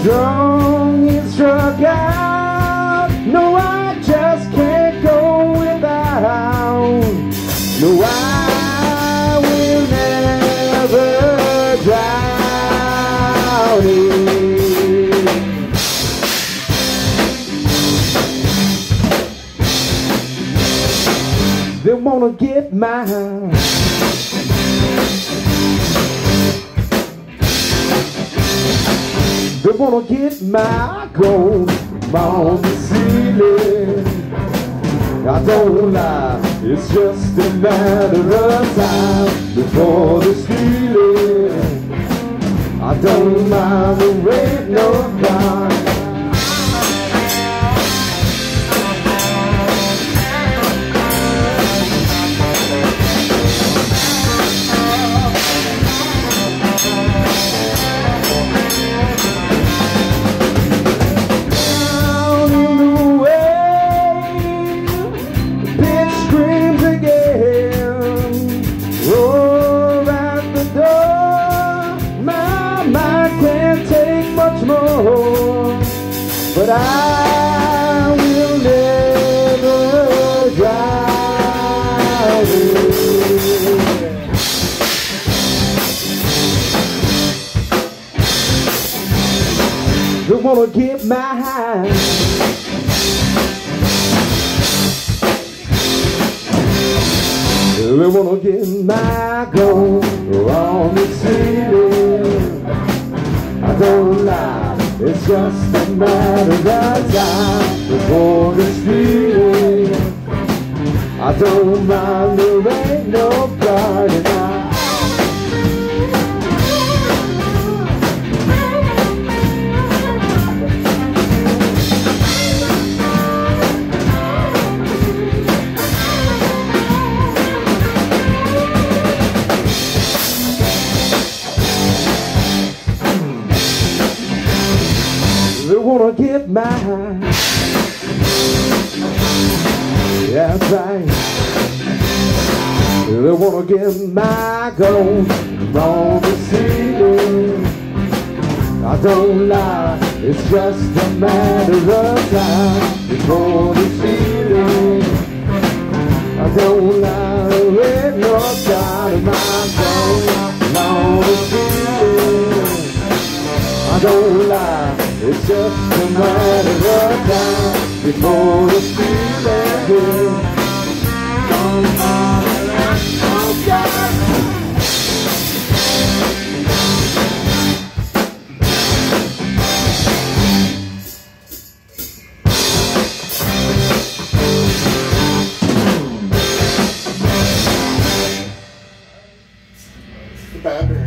strong and struck out. No, I just can't go without. No, I will never drown it. They wanna get mine. They wanna get my gold on the ceiling. I don't lie, it's just a matter of time before the stealing. I don't mind the rain, no crime. But I will never drive it. They wanna get mine. They wanna get my gold there ain't no party now. They wanna get mine. Right. They wanna get my gold on the ceiling. I don't lie, it's just a matter of time before the ceiling. I don't lie, ain't no doubt in my gold on the ceiling. I don't lie, it's just a matter of time before the feeling hits. bad.